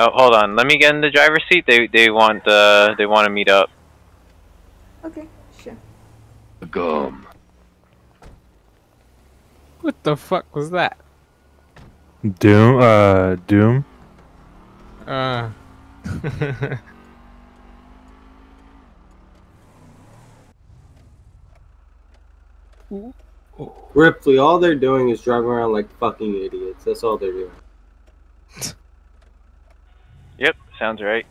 Oh, hold on. Let me get in the driver's seat. They they want uh they want to meet up. Okay, sure. Gum. What the fuck was that? Doom. Uh, Doom. Uh. Ripley, all they're doing is driving around like fucking idiots. That's all they're doing. Yep, sounds right.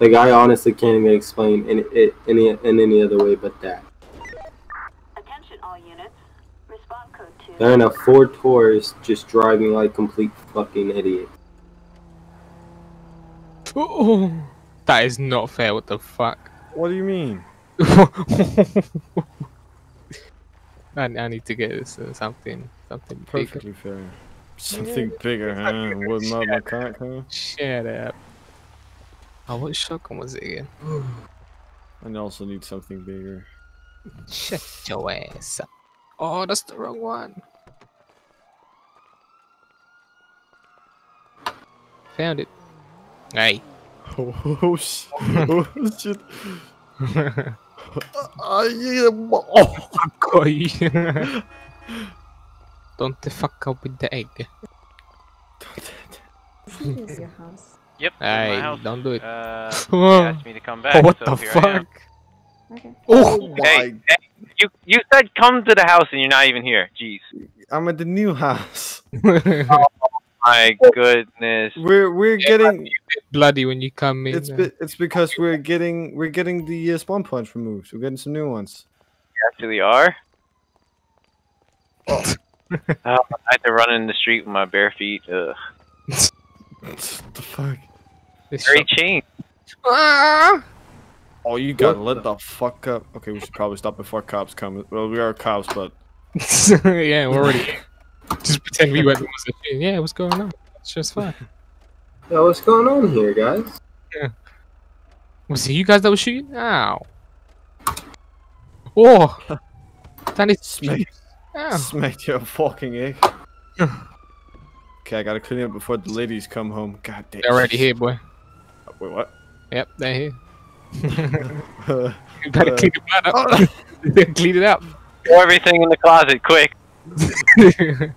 Like I honestly can't even explain in it any in any other way but that. Attention all units. Respond code 2. They're in a Ford Taurus just driving like complete fucking idiots. Oh, that is not fair. What the fuck? What do you mean? I, I need to get this uh, something something bigger. Perfectly fair. Something bigger, huh? What not my cock, huh? Shut up. Oh, what shotgun was it again? I also need something bigger. Shut your ass up. Oh, that's the wrong one. Found it. Hey. Oh, oh, sh- oh shit. I need a mo- oh. Got you. Don't the fuck up with the egg. This is your house. Yep. Hey, don't do it. Uh, asked me to come back. Oh, what so the here fuck? Okay. Oh my! Hey, hey, you you said come to the house and you're not even here. Jeez. I'm at the new house. oh My goodness. We're we're Yeah, getting Bloody when you come in. it's uh, be, it's because we're getting we're getting the uh, spawn points removed. We're getting some new ones. You actually are. Oh, I had to run in the street with my bare feet. Ugh. What the fuck? this Very shot- chain. Ah! Oh, you gotta let the fuck up. Okay, we should probably stop before cops come. Well, we are cops, but yeah, we're already. Just pretend we went. and Yeah, what's going on? It's just fine. Yo, what's going on here, guys? Was it you guys that were shooting? Ow. Oh! Danny smack, Ow. smack your fucking egg. okay, I gotta clean up before the ladies come home. God damn. They're already here, boy. Wait, what? Yep, they're here. Uh, You better Uh, clean the blood up. oh, clean it up. Throw everything in the closet, quick.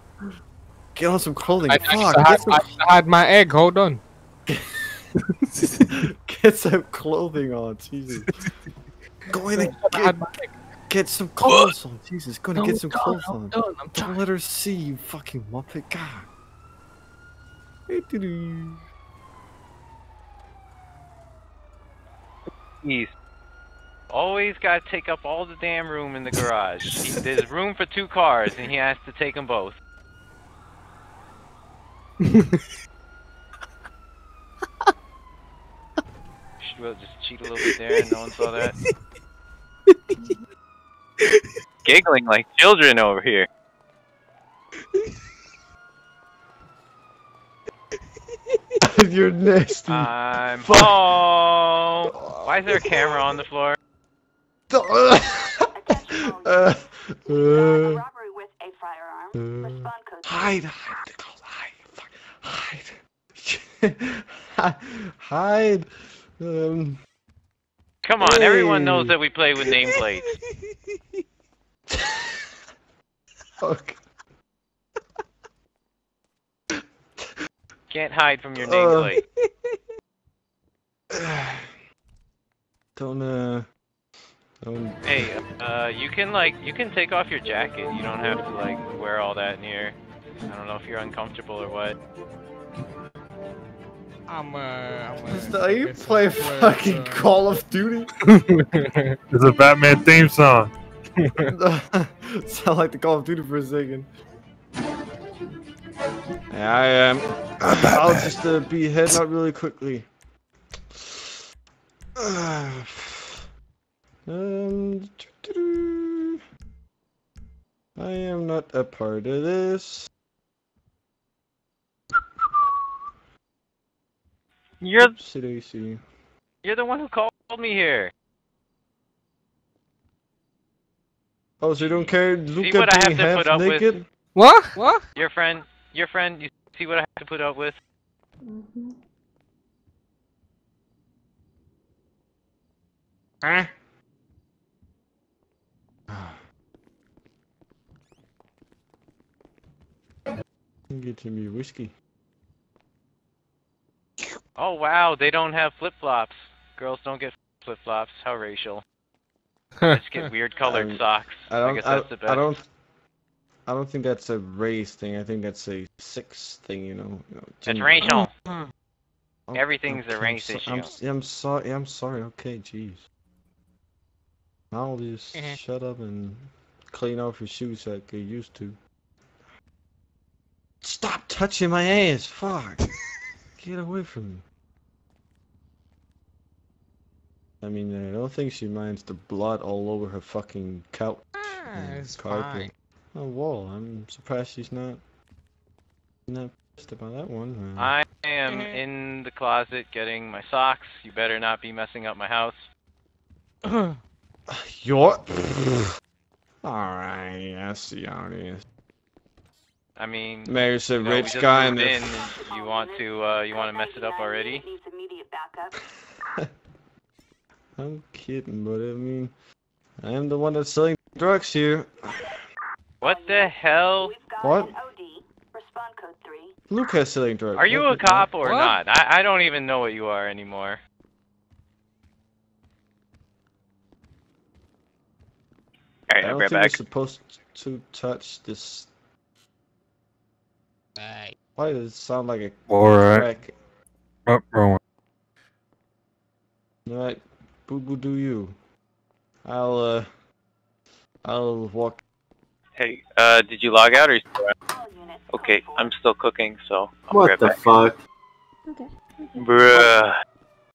get on some clothing. I, I, Fuck, used to get, some, I used hide my egg. Hold on. get some clothing on. Jesus. Go in and get, my egg. Get some clothes on. Jesus, go and No, get some no, clothes no, on. no, I'm Don't let her see you, fucking muppet. God. Jeez. Always gotta take up all the damn room in the garage. He, there's room for two cars, and he has to take them both. Should we just cheat a little bit there and no one saw that? Giggling like children over here. You're nasty. I'm Fuck. home. Why is there a camera on the floor? Attention all Uh, units. Uh, with a firearm. uh, Respond code 2. hide, hide, Nicole, hide, hide, hide. Um, Come on, everyone knows that we play with nameplates. Fuck. Can't hide from your Uh. nameplate. Don't uh, don't. Hey, uh, you can like you can take off your jacket. You don't have to like wear all that in here. I don't know if you're uncomfortable or what. I'm uh. I'm, uh Are you guess play uh, fucking uh, Call of Duty? It's a Batman theme song. Sound like the Call of Duty for a second. Yeah, I am. I'll just uh, be heading out really quickly. um. I am not a part of this. You're Oopsie daisy. you're the one who called me here. Oh, so you don't care? Look See at what I have to put up with? naked? What? What? Your friend, your friend, you See what I have to put up with? Mm-hmm. Huh? Get me whiskey. Oh wow, they don't have flip flops. Girls don't get flip flops. How racial. Let's get weird colored Um, socks. I don't. guess I, that's the best. I don't. I don't think that's a race thing. I think that's a sex thing. You know. You know That's gender- racial. Oh, Everything's a okay, I'm race so- issue. I'm, s- I'm sorry. I'm sorry. Okay, jeez. I'll just Mm-hmm. Mhm. shut up and clean off your shoes like you used to. Stop touching my ass! Fuck! Get away from me. I mean, I don't think she minds the blood all over her fucking couch. Ah, and it's carpet. fine. Oh, wall. I'm surprised she's not not pissed about that one. Uh, I am in the closet getting my socks. You better not be messing up my house. You're. Alright, I see how it is. I mean, Mayor's a you know, rich guy and in. and You want to, uh, you want to mess it up already? Needs immediate backup. I'm kidding, but I mean, I am the one that's selling drugs here. What the hell? What? an OD. Respond code 3. Lucas selling drugs. Are you a cop or What? not? I, I don't even know what you are anymore. I don't think you're supposed to touch this. Hey. Why does it sound like a Alright. crack? Oh, wrong one. Alright, boo boo do you. I'll, uh, I'll walk. Hey, uh, did you log out or? you still around? All units. Okay, I'm still cooking, so I'll be What right the back. fuck? Okay. Bruh.